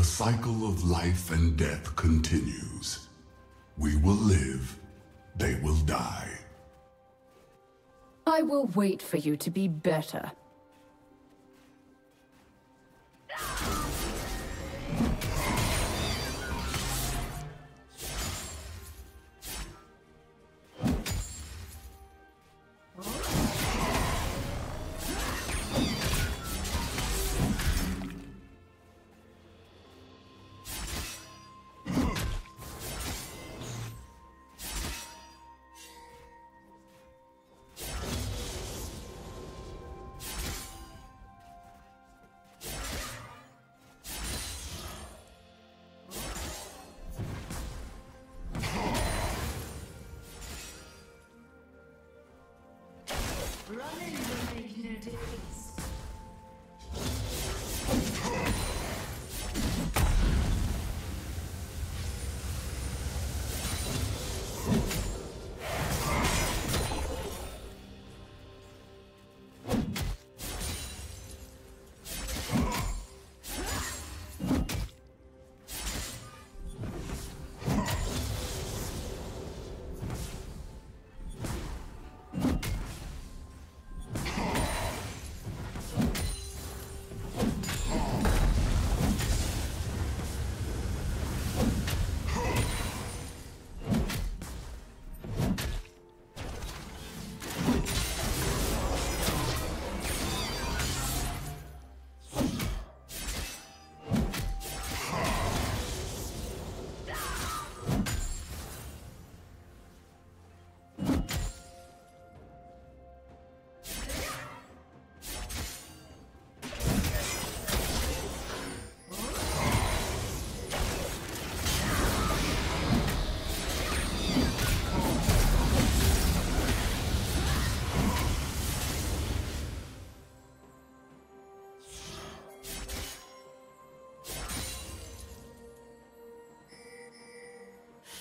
The cycle of life and death continues. We will live, they will die. I will wait for you to be better. Running will make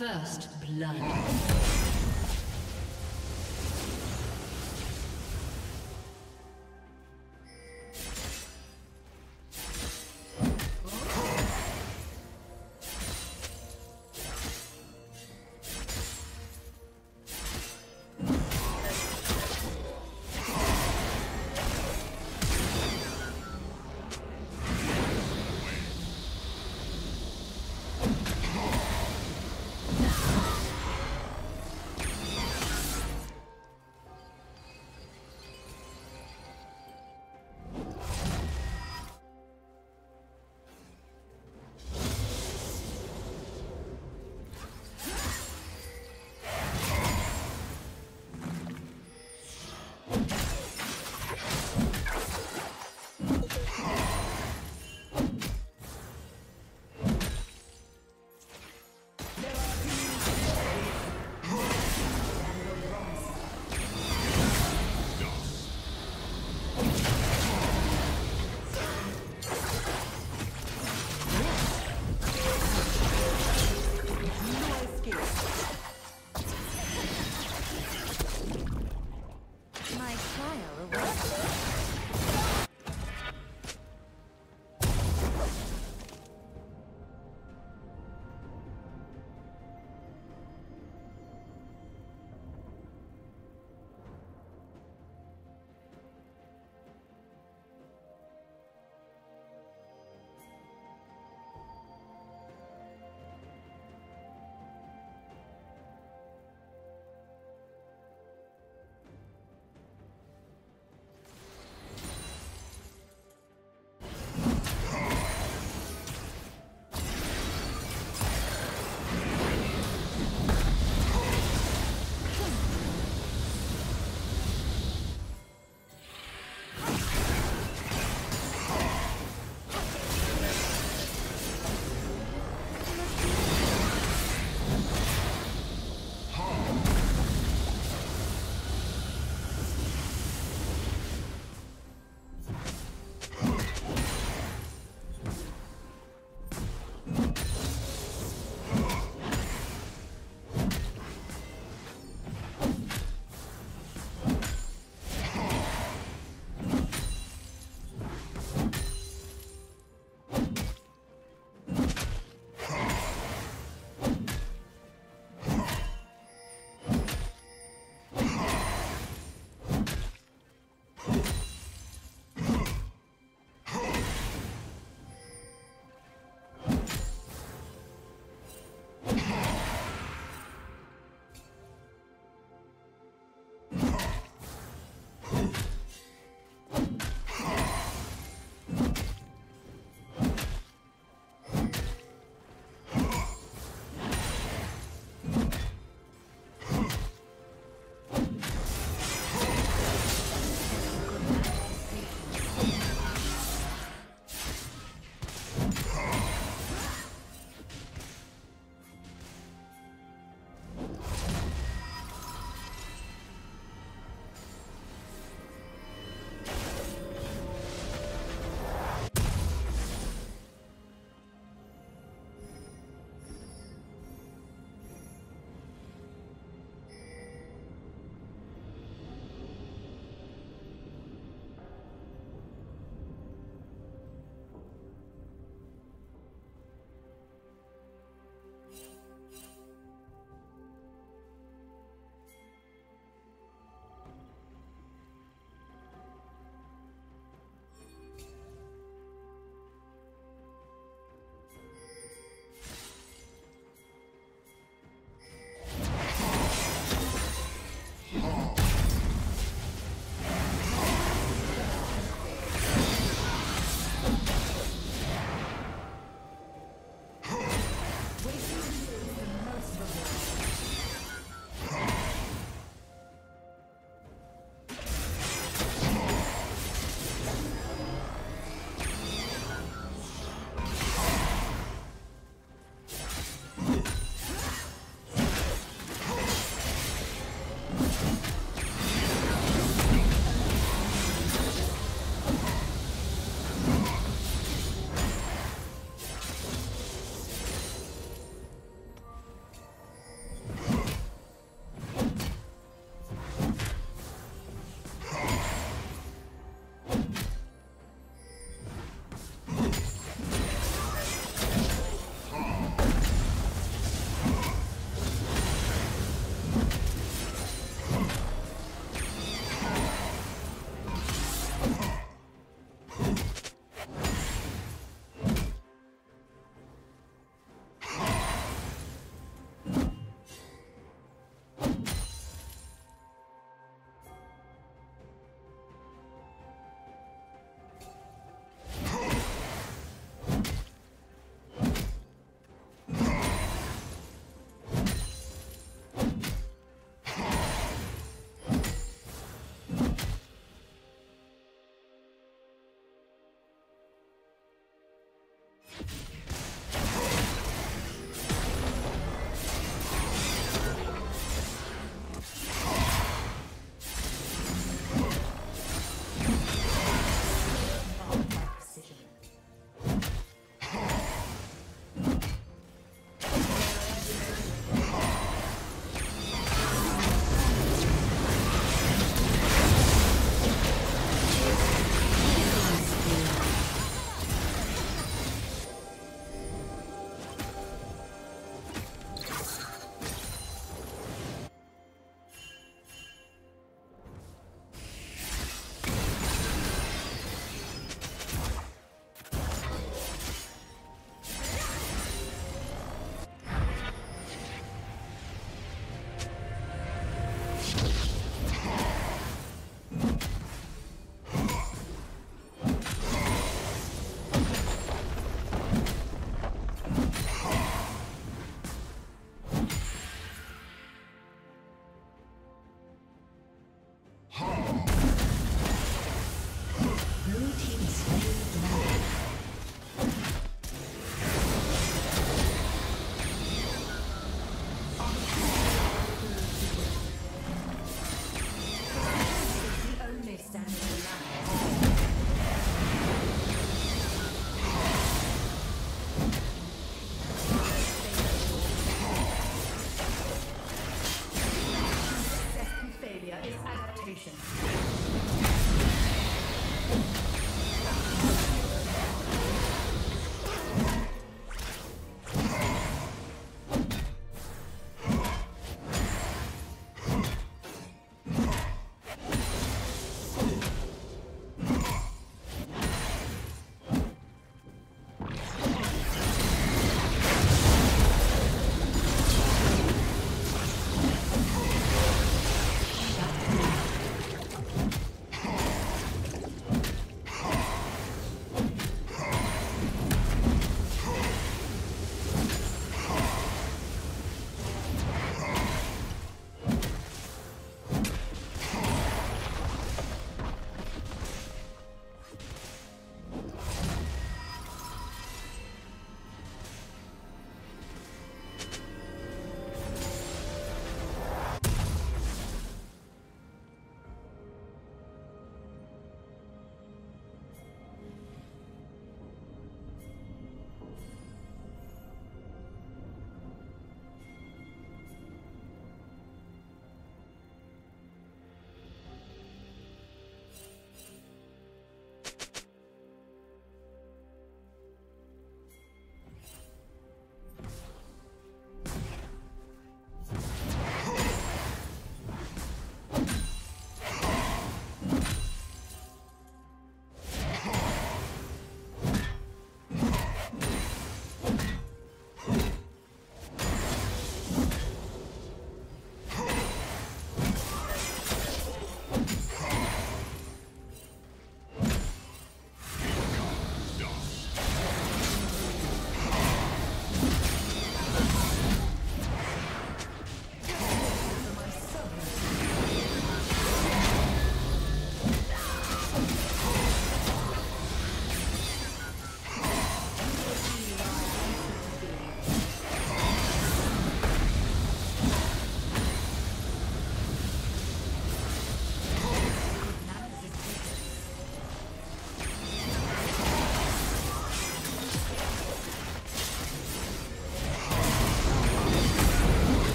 First blood. you